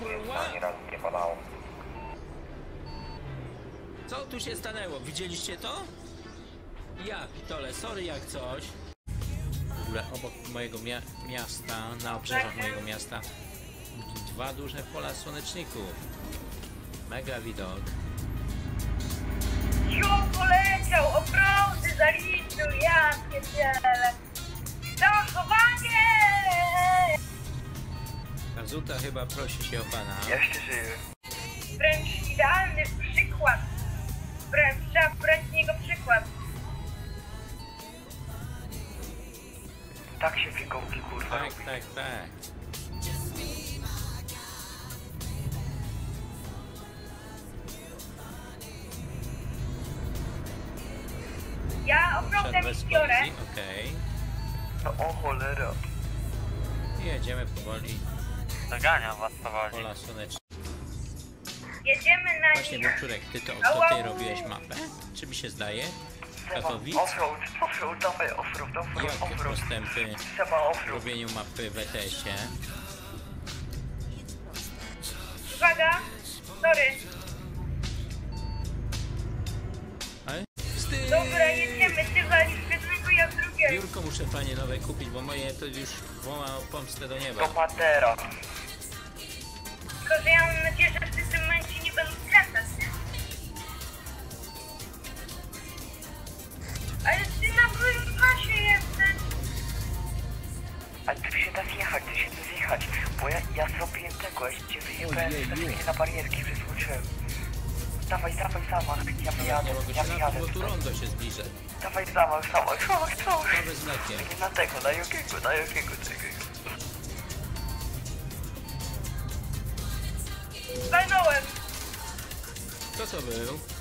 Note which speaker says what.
Speaker 1: Kurwa! Ani nie padało. Co tu się stanęło? Widzieliście to? Ja pitole, sorry jak coś. W ogóle obok mojego mia miasta, na obrzeżach mojego miasta dwa duże pola słoneczników. Mega widok.
Speaker 2: Jo,
Speaker 1: Kazuta chyba prosi się o pana.
Speaker 3: Jeszcze żyję.
Speaker 2: Wręcz idealny przykład. Wręcz trzeba brać z niego przykład.
Speaker 3: Tak się fikołki kurwa
Speaker 1: Tak,
Speaker 3: robi.
Speaker 1: tak, tak.
Speaker 2: Ja obrotę
Speaker 1: Szedł bez
Speaker 2: biorę.
Speaker 1: kolizji, okej.
Speaker 3: No o cholera.
Speaker 1: I jedziemy powoli.
Speaker 4: Dogania was powoli.
Speaker 1: Pola słoneczne.
Speaker 2: Jedziemy na
Speaker 1: Właśnie,
Speaker 2: nich.
Speaker 1: Ty to, to ty robiłeś mapę? Czy mi się zdaje? Katowic?
Speaker 3: Offroad, offroad, dawaj offroad, offroad,
Speaker 1: Jakie
Speaker 3: offroad.
Speaker 1: postępy
Speaker 3: Trzeba
Speaker 1: w
Speaker 3: offroad.
Speaker 1: robieniu mapy w ETS-ie?
Speaker 2: Uwaga, sorry.
Speaker 1: Ale wstyd!
Speaker 2: Dobra, jedziemy. Ty walisz w jednego, ja w drugiego.
Speaker 1: Biurko muszę panie nowe kupić, bo moje to już woła pomstę do
Speaker 3: Do
Speaker 1: nieba.
Speaker 3: patera.
Speaker 2: Tylko, że ja mam nadzieję, że w tym momencie nie będą skręcać, nie? Ale ty na moim pasie jesteś.
Speaker 3: Ale tu się da zjechać, tu się da zjechać. Bo ja, ja zrobiłem tego, ja się wyjebałem na barierki, przesłuczyłem. Dawaj, dawaj zamach, ja wyjadę, ja wyjadę.
Speaker 1: bo tu rondo się zbliża.
Speaker 3: Dawaj zamach, zamach, zamach, zamach.
Speaker 1: Prawe z mlekiem.
Speaker 3: Nie na tego, na jakiego, na jakiego, czekaj.
Speaker 1: ficar meu.